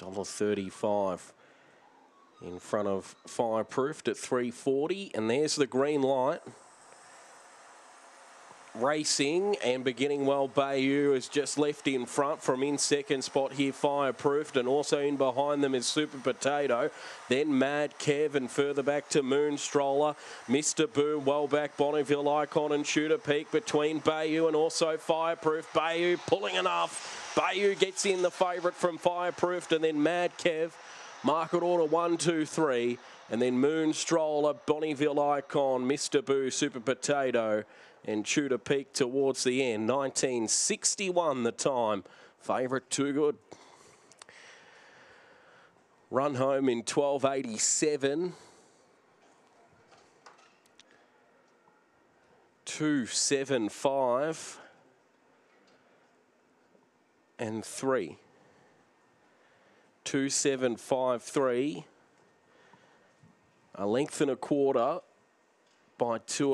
$1.35 in front of Fireproofed at 340 and there's the green light racing and beginning well Bayou is just left in front from in second spot here fireproofed and also in behind them is Super Potato then Mad Kev and further back to Moon Stroller Mr. Boo well back Bonneville Icon and Shooter Peak between Bayou and also Fireproof Bayou pulling enough Bayou gets in the favourite from Fireproofed and then Mad Kev market order one two three and then Moon Stroller Bonneville Icon Mr. Boo Super Potato and Tudor Peak towards the end. 1961 the time. Favourite too good. Run home in 1287. 275 and 3. 2753. A length and a quarter by two